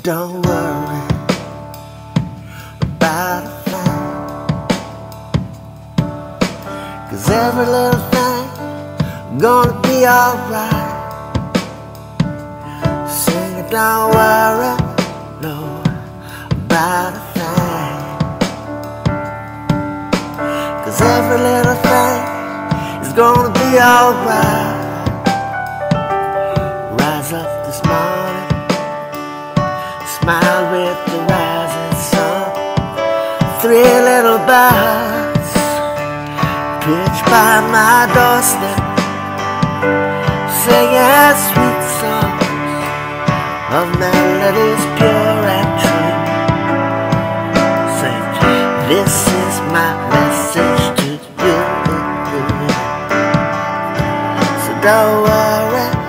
Don't worry about a thing. Cause every little thing gonna be alright. Sing it, don't worry, no, about a thing. Cause every little thing is gonna be alright. Rise up this morning, smile with the rising sun. Three little birds pitch by my doorstep, singing sweet songs of melodies pure and true. Sing, this is my message to you. So don't worry.